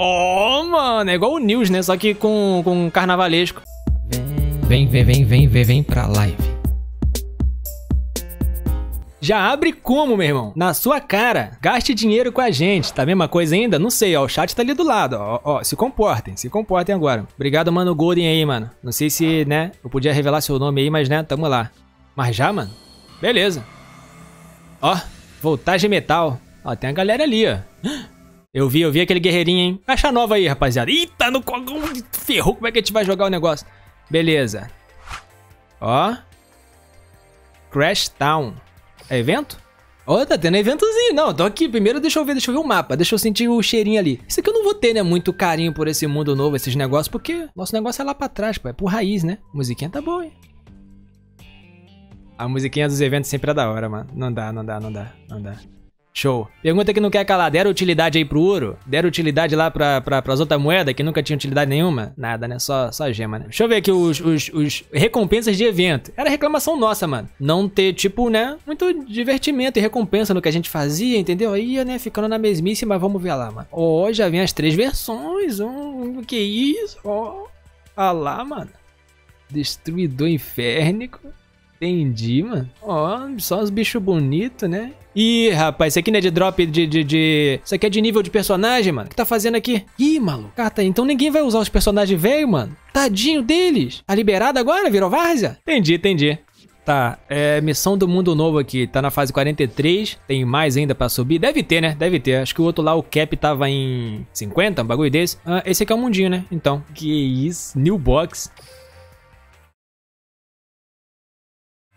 Ó, oh, mano, é igual o News, né? Só que com, com carnavalesco. Vem, vem, vem, vem, vem, vem pra live. Já abre como, meu irmão? Na sua cara. Gaste dinheiro com a gente. Tá a mesma coisa ainda? Não sei, ó. O chat tá ali do lado, ó. Ó, se comportem, se comportem agora. Obrigado, mano, Golden aí, mano. Não sei se, né, eu podia revelar seu nome aí, mas, né, tamo lá. Mas já, mano? Beleza. Ó, voltagem metal. Ó, tem a galera ali, ó. Eu vi, eu vi aquele guerreirinho, hein? Caixa nova aí, rapaziada. Eita, no ferrou. Como é que a gente vai jogar o negócio? Beleza. Ó. Crash Town. É evento? Ó, oh, tá tendo eventozinho. Não, tô aqui. Primeiro deixa eu ver, deixa eu ver o mapa. Deixa eu sentir o cheirinho ali. Isso aqui eu não vou ter, né, muito carinho por esse mundo novo, esses negócios, porque nosso negócio é lá pra trás, pô. É por raiz, né? A musiquinha tá boa, hein? A musiquinha dos eventos sempre é da hora, mano. Não dá, não dá, não dá, não dá. Show. Pergunta que não quer calar. Deram utilidade aí pro ouro? Deram utilidade lá pra, pra, pras outras moedas que nunca tinham utilidade nenhuma? Nada, né? Só, só gema, né? Deixa eu ver aqui os, os, os recompensas de evento. Era reclamação nossa, mano. Não ter, tipo, né? Muito divertimento e recompensa no que a gente fazia, entendeu? Aí, né? Ficando na mesmice, mas vamos ver lá, mano. Ó, oh, já vem as três versões. Oh, que isso? Ó. Oh. Ah lá, mano. Destruidor inférnico. Entendi, mano. Ó, só os bichos bonitos, né? Ih, rapaz, isso aqui não é de drop de, de, de... Isso aqui é de nível de personagem, mano. O que tá fazendo aqui? Ih, maluco. Ah, tá. Então ninguém vai usar os personagens velhos, mano. Tadinho deles. Tá liberado agora? Virou várzea? Entendi, entendi. Tá, é missão do mundo novo aqui. Tá na fase 43. Tem mais ainda pra subir. Deve ter, né? Deve ter. Acho que o outro lá, o cap, tava em 50, um bagulho desse. Ah, esse aqui é o mundinho, né? Então. Que isso. New box.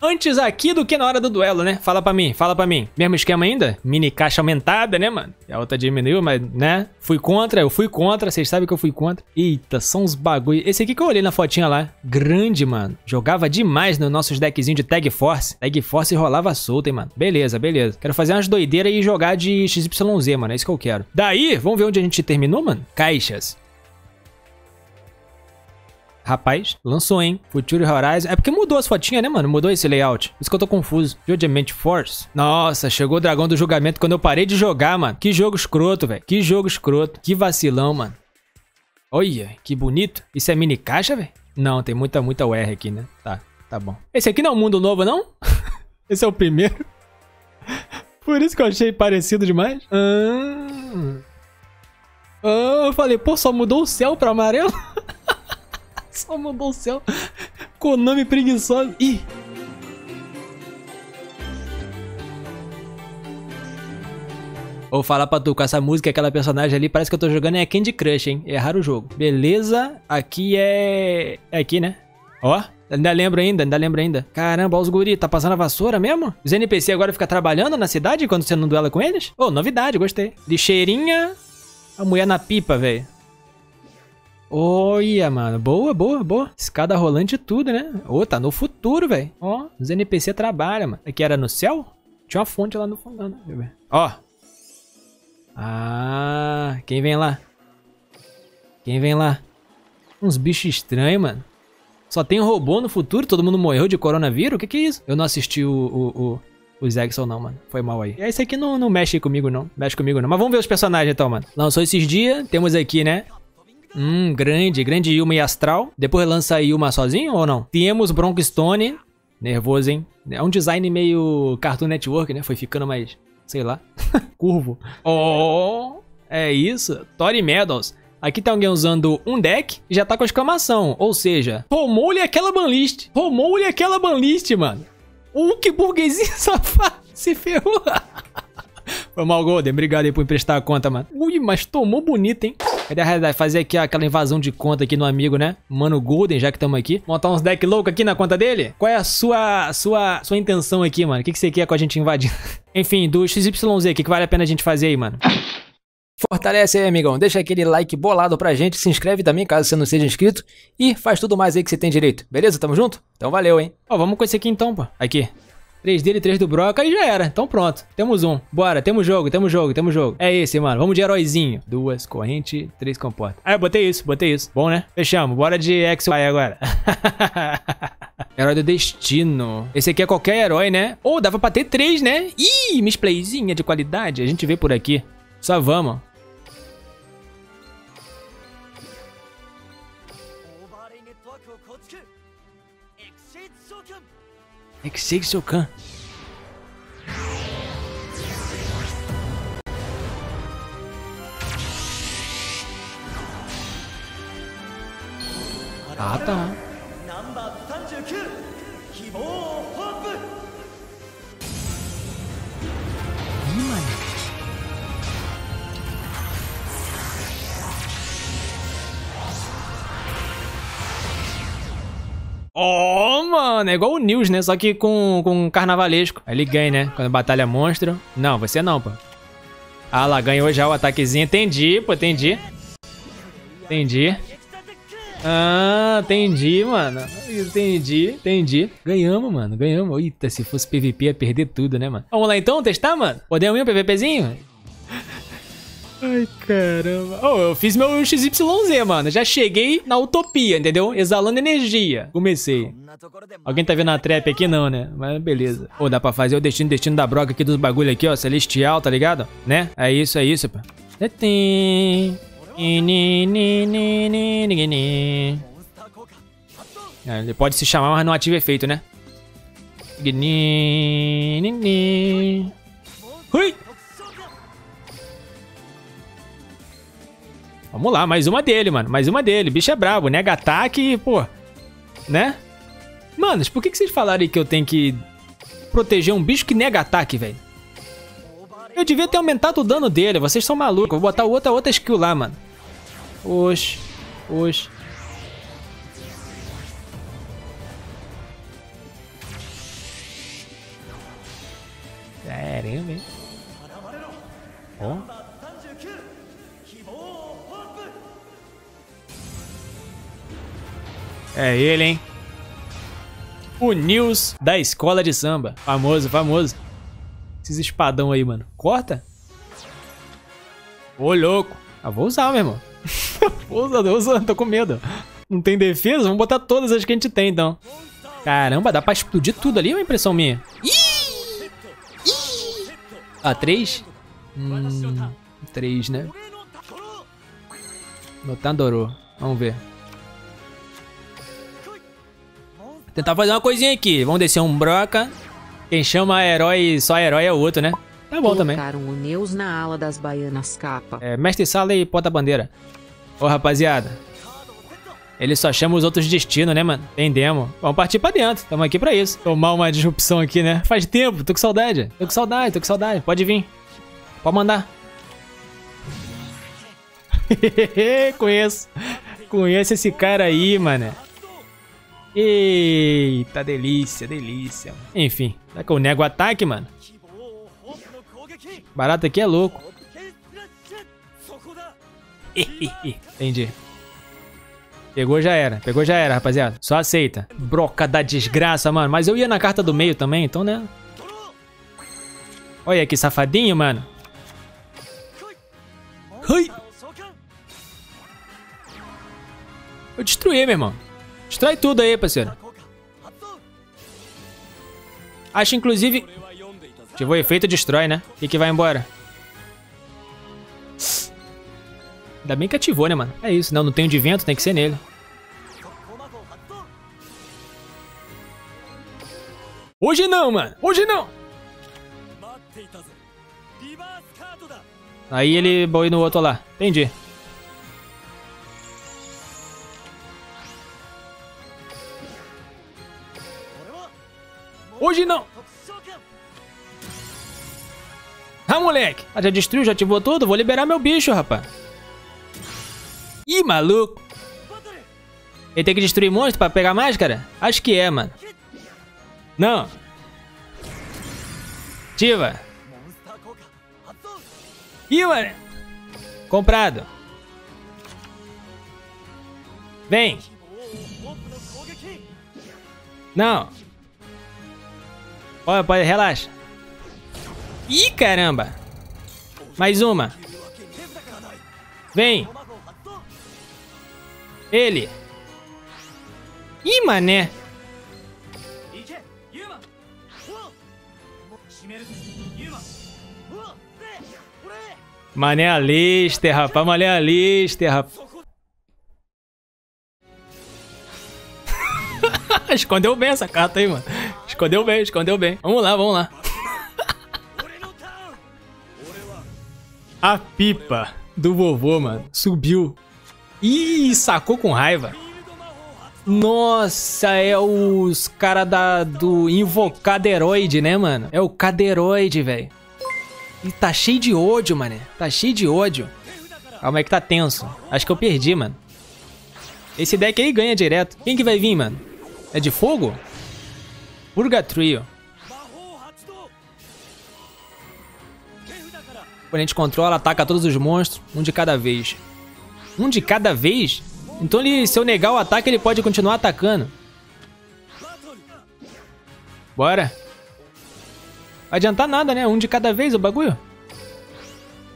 Antes aqui do que na hora do duelo, né? Fala pra mim, fala pra mim. Mesmo esquema ainda? Mini caixa aumentada, né, mano? A outra diminuiu, mas, né? Fui contra, eu fui contra, vocês sabem que eu fui contra. Eita, são uns bagulho. Esse aqui que eu olhei na fotinha lá. Grande, mano. Jogava demais nos nossos deckzinhos de Tag Force. Tag Force rolava solto, hein, mano. Beleza, beleza. Quero fazer umas doideiras e jogar de XYZ, mano. É isso que eu quero. Daí, vamos ver onde a gente terminou, mano? Caixas. Rapaz, lançou, hein? Future Horizon. É porque mudou as fotinhas, né, mano? Mudou esse layout. Por isso que eu tô confuso. Judgment Force. Nossa, chegou o Dragão do Julgamento quando eu parei de jogar, mano. Que jogo escroto, velho. Que jogo escroto. Que vacilão, mano. Olha, que bonito. Isso é mini caixa, velho? Não, tem muita, muita UR aqui, né? Tá, tá bom. Esse aqui não é um mundo novo, não? esse é o primeiro. Por isso que eu achei parecido demais. Ah, ah eu falei, pô, só mudou o céu pra amarelo? Só mandou o céu. Konami preguiçoso. Ih. Vou falar pra tu, com essa música, aquela personagem ali, parece que eu tô jogando é Candy Crush, hein? É raro o jogo. Beleza, aqui é... É aqui, né? Ó, ainda lembro ainda, ainda lembro ainda. Caramba, ó os guri, tá passando a vassoura mesmo? Os NPC agora ficam trabalhando na cidade quando você não duela com eles? Ô, oh, novidade, gostei. Lixeirinha, a mulher na pipa, velho. Olha, mano. Boa, boa, boa. Escada rolante e tudo, né? Ô, oh, tá no futuro, velho. Ó, os NPC trabalham, mano. Aqui era no céu? Tinha uma fonte lá no fundo, né? Ó. Ah, quem vem lá? Quem vem lá? Uns bichos estranhos, mano. Só tem robô no futuro? Todo mundo morreu de coronavírus? O que que é isso? Eu não assisti o, o, o, o Zexel não, mano. Foi mal aí. Esse aqui não, não mexe comigo, não. Mexe comigo, não. Mas vamos ver os personagens, então, mano. Lançou esses dias. Temos aqui, né? Hum, grande, grande Yuma e Astral. Depois lança Yuma sozinho ou não? Temos Bronco Stone. Nervoso, hein? É um design meio Cartoon Network, né? Foi ficando mais, sei lá, curvo. Oh, é isso. Tori Medals. Aqui tem alguém usando um deck e já tá com exclamação. Ou seja, tomou-lhe aquela banlist. Tomou-lhe aquela banlist, mano. Uh, que burguesinho safado. Se ferrou. Foi mal, Golden. Obrigado aí por emprestar a conta, mano. Ui, mas tomou bonito, hein? Cadê a realidade? Fazer aqui aquela invasão de conta aqui no amigo, né? Mano Golden, já que estamos aqui. Montar uns deck louco aqui na conta dele? Qual é a sua, sua, sua intenção aqui, mano? O que, que você quer com a gente invadindo? Enfim, do XYZ, o que, que vale a pena a gente fazer aí, mano? Fortalece aí, amigão. Deixa aquele like bolado pra gente. Se inscreve também, caso você não seja inscrito. E faz tudo mais aí que você tem direito. Beleza? Tamo junto? Então valeu, hein? Ó, vamos com esse aqui então, pô. Aqui. 3 dele 3 do Broca e já era. Então pronto. Temos um. Bora, temos jogo, temos jogo, temos jogo. É esse, mano. Vamos de heróizinho. Duas corrente, três comporta. Ah, eu botei isso, botei isso. Bom, né? Fechamos. Bora de XY agora. Herói do destino. Esse aqui é qualquer herói, né? Ou oh, dava pra ter três, né? Ih, misplayzinha de qualidade. A gente vê por aqui. Só vamos. É que segue seu can. Ah tá. Ih, mano. Oh! Mano, é igual o News, né? Só que com, com carnavalesco. Aí ele ganha, né? Quando batalha monstro. Não, você não, pô. Ah lá, ganhou já o ataquezinho. Entendi, pô, entendi. Entendi. Ah, entendi, mano. Entendi, entendi. Ganhamos, mano. Ganhamos. Eita, se fosse PVP ia perder tudo, né, mano? Vamos lá então testar, mano? Podemos ir um PVPzinho? Ai, caramba. Oh, eu fiz meu XYZ, mano. Já cheguei na utopia, entendeu? Exalando energia. Comecei. Alguém tá vendo a trap aqui? Não, né? Mas beleza. Ou oh, dá pra fazer o destino, destino da broca aqui dos bagulho aqui, ó. Celestial, tá ligado? Né? É isso, é isso, pá. É, ele pode se chamar, mas não ativa efeito, né? Ui! Vamos lá, mais uma dele, mano. Mais uma dele. Bicho é brabo, né? nega ataque, pô. Né? Manos, por que, que vocês falaram que eu tenho que proteger um bicho que nega ataque, velho? Eu devia ter aumentado o dano dele, vocês são malucos. Vou botar outra, outra skill lá, mano. Oxe, oxe. É ele, hein? O News da escola de samba. Famoso, famoso. Esses espadão aí, mano. Corta? Ô, louco. Ah, vou usar, meu irmão. vou usar, vou usar. Tô com medo. Não tem defesa? Vamos botar todas as que a gente tem, então. Caramba, dá pra explodir tudo ali, é uma impressão minha. Ih! Ih! Ah, três? Hum, três, né? Notandoro. Vamos ver. Tentar fazer uma coisinha aqui. Vamos descer um broca. Quem chama herói, só herói é o outro, né? Tá bom também. Colocaram o Neus na ala das baianas capa. É, mestre sala e porta-bandeira. Ô, rapaziada. Ele só chama os outros destinos, né, mano? Entendemos. Vamos partir pra dentro. Tamo aqui pra isso. Tomar uma disrupção aqui, né? Faz tempo. Tô com saudade. Tô com saudade, tô com saudade. Pode vir. Pode mandar. Conheço. Conheço esse cara aí, mano. Eita, delícia, delícia. Enfim, será que eu nego o ataque, mano? Barato aqui é louco. Entendi. Pegou já era, pegou já era, rapaziada. Só aceita. Broca da desgraça, mano. Mas eu ia na carta do meio também, então, né? Olha que safadinho, mano. Ui. Eu destruí, meu irmão. Extrai tudo aí, parceiro. Acho, inclusive... Ativou o efeito destrói, né? E que vai embora. Ainda bem que ativou, né, mano? É isso. Não, não tem de vento, tem que ser nele. Hoje não, mano. Hoje não. Aí ele boi no outro lá. Entendi. Hoje não! Ah, moleque! Ah, já destruiu, já ativou tudo? Vou liberar meu bicho, rapaz. Ih, maluco! Ele tem que destruir monstro pra pegar máscara? Acho que é, mano. Não. Ativa. Ih, mano. Comprado. Vem. Não. Olha, pode, relaxa. Ih, caramba. Mais uma. Vem. Ele. Ih, mané. Mané Alister, rapaz. Mané Alister, rapaz. Escondeu bem essa carta aí, mano. Escondeu bem, escondeu bem. Vamos lá, vamos lá. A pipa do vovô, mano, subiu. Ih, sacou com raiva. Nossa, é os cara da, do Invocaderoide, né, mano? É o Caderoide, velho. E tá cheio de ódio, mané. Tá cheio de ódio. Calma aí que tá tenso. Acho que eu perdi, mano. Esse deck aí ganha direto. Quem que vai vir, mano? É de fogo? Purgatrio. O oponente controla, ataca todos os monstros, um de cada vez. Um de cada vez? Então ele, se eu negar o ataque, ele pode continuar atacando. Bora. Vai adiantar nada, né? Um de cada vez o bagulho.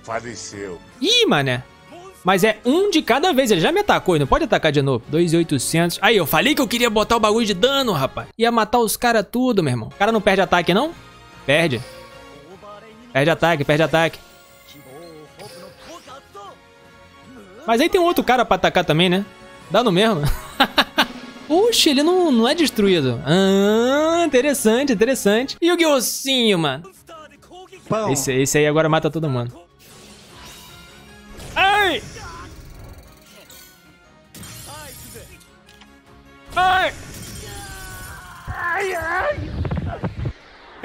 Faleceu. Ih, mané. Mas é um de cada vez. Ele já me atacou. Ele não pode atacar de novo. 2,800. Aí, eu falei que eu queria botar o bagulho de dano, rapaz. Ia matar os caras tudo, meu irmão. O cara não perde ataque, não? Perde. Perde ataque, perde ataque. Mas aí tem um outro cara pra atacar também, né? Dá no mesmo. Puxa, ele não, não é destruído. Ah, interessante, interessante. E o Guiossinho, mano? Esse, esse aí agora mata todo mundo.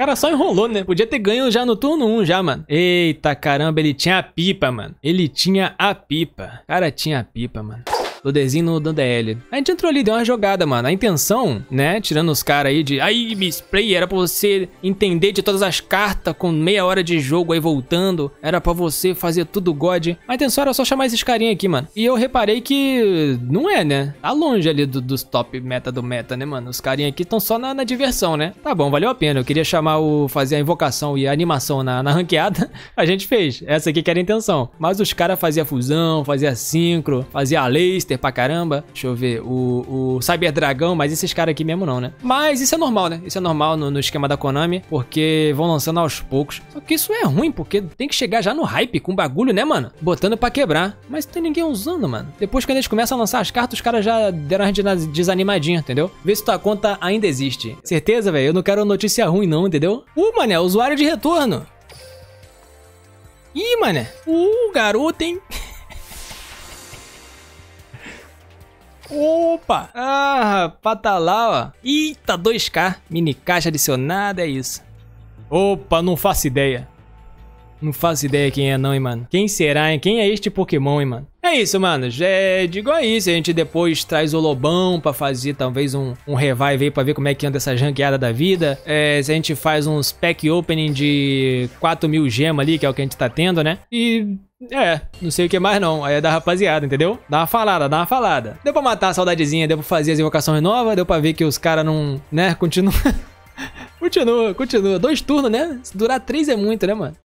Cara só enrolou, né? Podia ter ganho já no turno 1 já, mano. Eita caramba, ele tinha a pipa, mano. Ele tinha a pipa. O cara tinha a pipa, mano. Loderzinho no no DL. A gente entrou ali, deu uma jogada, mano. A intenção, né, tirando os caras aí de... Aí, misplay, era pra você entender de todas as cartas com meia hora de jogo aí voltando. Era pra você fazer tudo God. A intenção era só chamar esses carinha aqui, mano. E eu reparei que não é, né? Tá longe ali do- dos top meta do meta, né, mano? Os carinha aqui estão só na, na diversão, né? Tá bom, valeu a pena. Eu queria chamar o... Fazer a invocação e a animação na, na ranqueada. A gente fez. Essa aqui que era a intenção. Mas os caras faziam fusão, fazia sincro, fazia a Leister pra caramba. Deixa eu ver. O, o Cyber Dragão, mas esses caras aqui mesmo não, né? Mas isso é normal, né? Isso é normal no, no esquema da Konami, porque vão lançando aos poucos. Só que isso é ruim, porque tem que chegar já no hype com bagulho, né, mano? Botando pra quebrar. Mas não tem ninguém usando, mano. Depois quando eles começam a lançar as cartas, os caras já deram uma dena- desanimadinha, entendeu? Vê se tua conta ainda existe. Certeza, velho? Eu não quero notícia ruim, não, entendeu? Uh, mané, usuário de retorno. Ih, mané. Uh, garoto, hein? Opa! Ah, lá, ó. Eita, 2K. Mini caixa adicionada, é isso. Opa, não faço ideia. Não faço ideia quem é não, hein, mano. Quem será, hein? Quem é este Pokémon, hein, mano? É isso, mano. É, digo aí, se a gente depois traz o Lobão pra fazer talvez um, um revive aí pra ver como é que anda essa ranqueada da vida. É, se a gente faz uns pack opening de 4 mil gemas ali, que é o que a gente tá tendo, né? E é, não sei o que mais não. Aí é da rapaziada, entendeu? Dá uma falada, dá uma falada. Deu pra matar a saudadezinha, deu pra fazer as invocações novas, deu pra ver que os caras não, né, continua. continua, continua. Dois turnos, né? Se durar três é muito, né, mano?